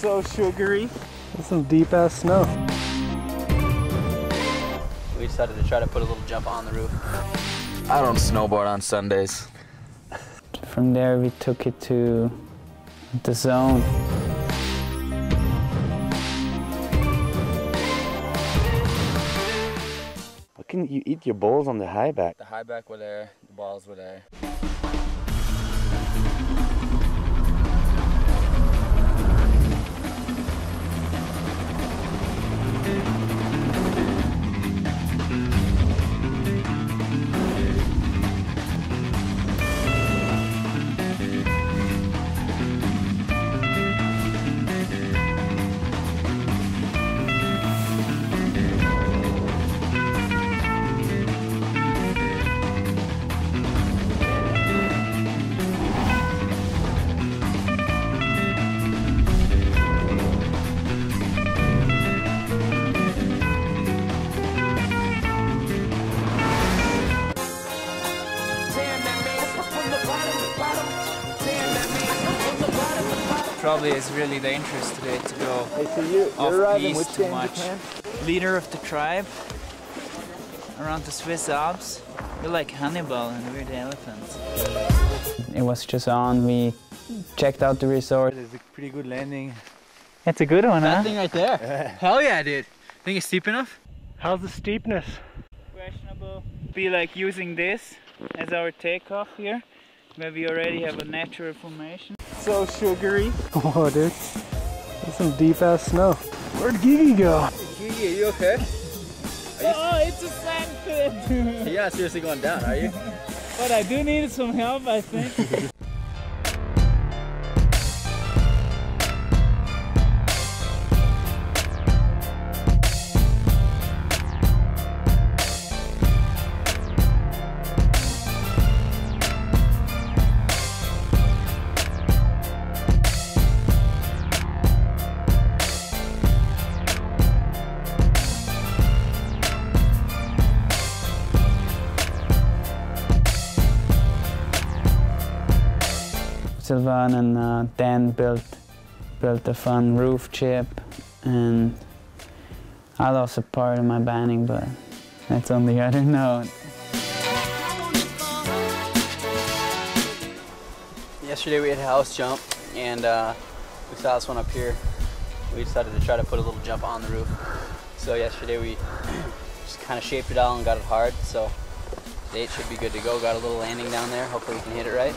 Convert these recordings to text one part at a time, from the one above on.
So sugary. That's some deep ass snow. We decided to try to put a little jump on the roof. I don't snowboard on Sundays. From there, we took it to the zone. Why couldn't you eat your balls on the high back? The high back were there, the balls were there. Probably is really dangerous today to go Hey, so you, off you're riding piste too much. Leader of the tribe around the Swiss Alps. You're like Hannibal and we're the elephants. It was just on. We checked out the resort. It's a pretty good landing. It's a good one, That huh? thing right there. Hell yeah, dude. Think it's steep enough? How's the steepness? Questionable. Be like using this as our takeoff here, where we already have a natural formation. So sugary. Oh, dude. That's some deep ass snow. Where'd Gigi go? Gigi, are you okay? Oh, it's a sand pit! You're not seriously going down, are you? but I do need some help, I think. Sylvain and uh, Dan built built a fun roof chip, and I lost a part of my banding, but that's on the other note. Yesterday we had a house jump and uh, we saw this one up here. We decided to try to put a little jump on the roof. So yesterday we just kind of shaped it out and got it hard. So today it should be good to go. Got a little landing down there. Hopefully we can hit it right.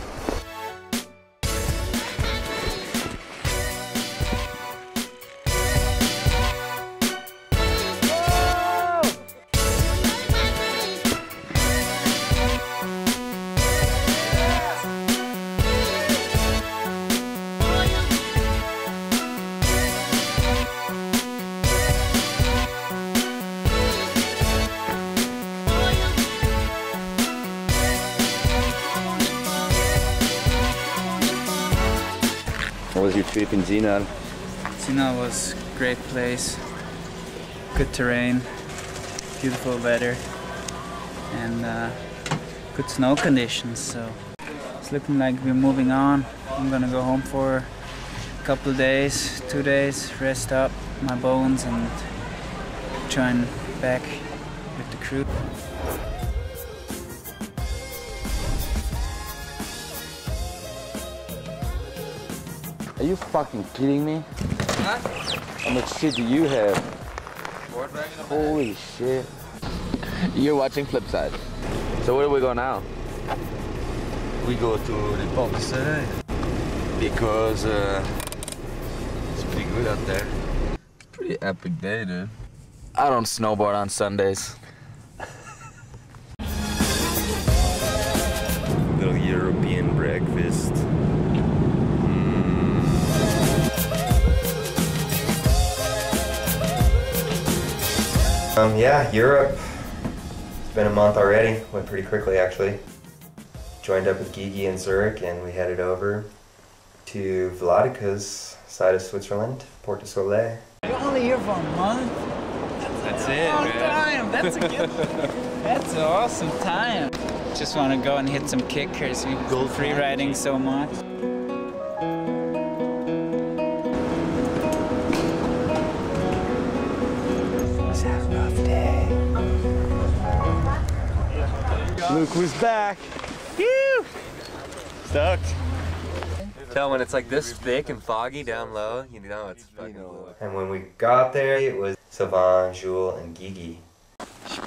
Was your trip in Zinal? Zinal was great place, good terrain, beautiful weather, and uh, good snow conditions. So it's looking like we're moving on. I'm gonna go home for a couple days, two days, rest up my bones, and join back with the crew. Are you fucking kidding me? How much shit do you have? Holy shit. You're watching Flipside. So where do we go now? We go to the Pomsey because uh, it's pretty good out there. Pretty epic day, dude. I don't snowboard on Sundays. Little European breakfast. Um, yeah, Europe. It's been a month already. Went pretty quickly, actually. Joined up with Gigi in Zurich, and we headed over to Vladyka's side of Switzerland, Portes du Soleil. You're only here for a month. That's it, Long time. That's a good. that's an awesome time. Just want to go and hit some kickers. We go free riding so much. have a rough day. Luke was back. Phew! Stuck. Tell when it's like this thick and foggy down low, you know it's fucking. And when we got there, it was Sylvain, Jules, and Gigi. Is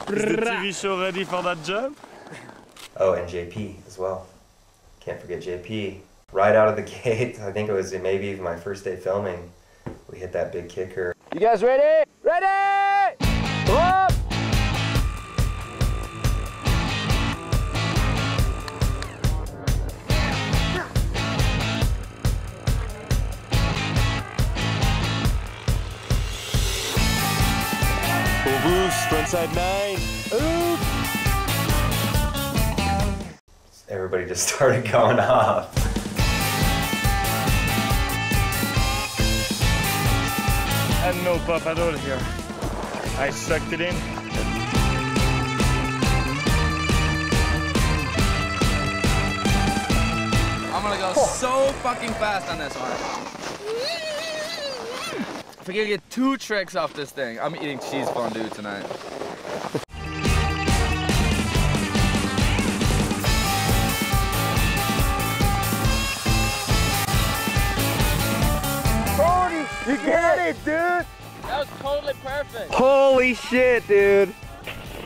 the TV show ready for that jump? Oh, and JP as well. Can't forget JP. Right out of the gate, I think it was maybe even my first day filming, we hit that big kicker. You guys ready? Ready! Full boost, frontside nine. Oop! Everybody just started going off. And no pop at all here. I sucked it in. I'm gonna go so fucking fast on this one. If I can get two tricks off this thing, I'm eating cheese fondue tonight. You get it, dude! That was totally perfect. Holy shit, dude!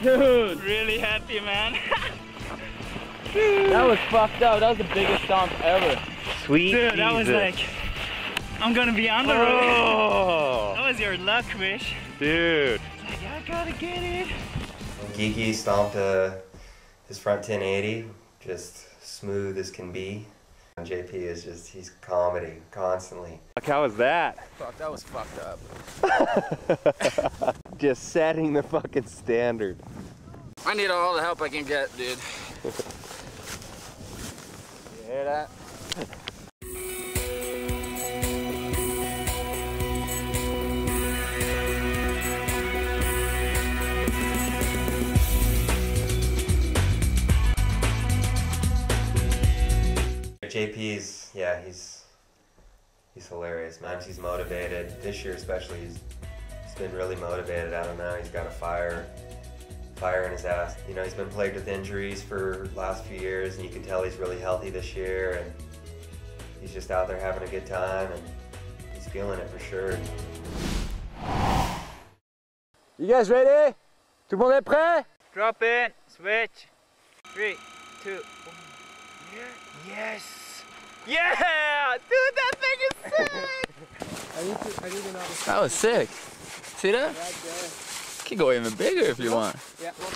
Dude, really happy, man. That was fucked up. That was the biggest stomp ever. Sweet Dude, that was like, I'm gonna be on the Oh, That was your luck, Wish. dude. Like, I gotta get it. Gigi stomped uh, his front 1080, just smooth as can be. And JP is just, he's comedy constantly. Fuck, how was that? Fuck, that was fucked up. Just setting the fucking standard. I need all the help I can get, dude. You hear that? JP's, yeah, he's he's hilarious, man. He's motivated. This year especially, he's, he's been really motivated. I don't know, he's got a fire, fire in his ass. You know, he's been plagued with injuries for last few years, and you can tell he's really healthy this year, and he's just out there having a good time, and he's feeling it for sure. You guys ready? Tout le monde est prêt? Drop in, switch. Three, two, one. Yes! Yeah! Dude, that thing is sick! That was sick. See that? Can go even bigger if you want.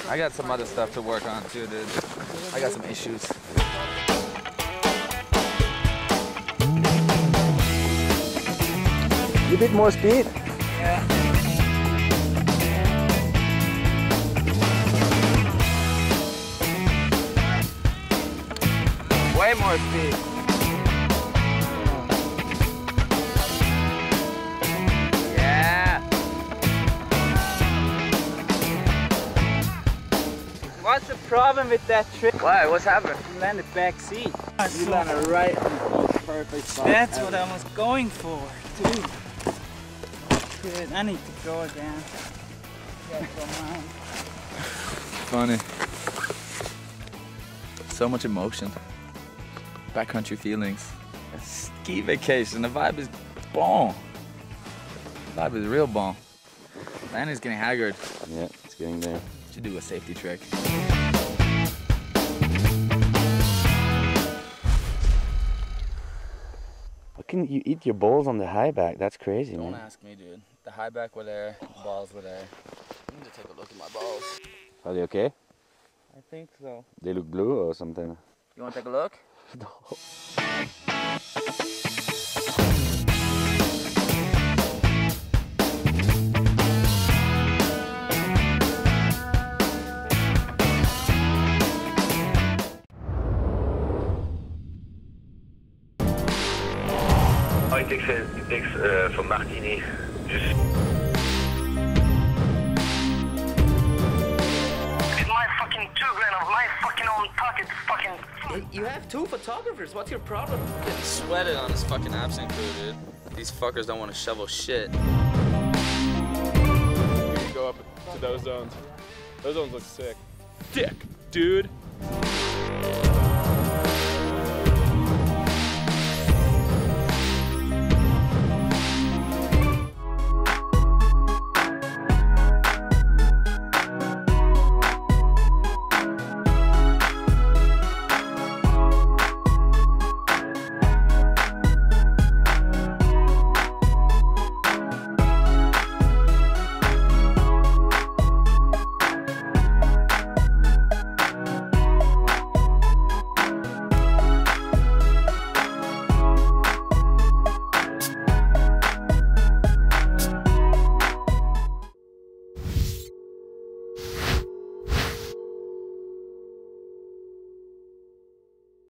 I got some other stuff to work on too, dude. I got some issues. A bit more speed. Yeah. way more speed. Problem with that trick? Why? What's happened? You landed back seat. You landed right on the most perfect spot. That's ever. what I was going for, dude. Dude, I need to go again. Yeah, go mine. Funny. So much emotion. Backcountry feelings. A ski vacation. The vibe is bon. The vibe is real bon. Landon's getting haggard. Yeah, it's getting there. Should do a safety trick. Can you eat your balls on the high back? That's crazy, Don't man. ask me, dude. The high back were there, the balls were there. I need to take a look at my balls. Are they okay? I think so. They look blue or something. You want to take a look? Hoi, Martini. It's my fucking two grand of my fucking own pocket fucking... You have two photographers. What's your problem? Getting sweated on this fucking Absinthe crew, dude. These fuckers don't want to shovel shit. go up to those zones. Those zones look sick. Dick, dude.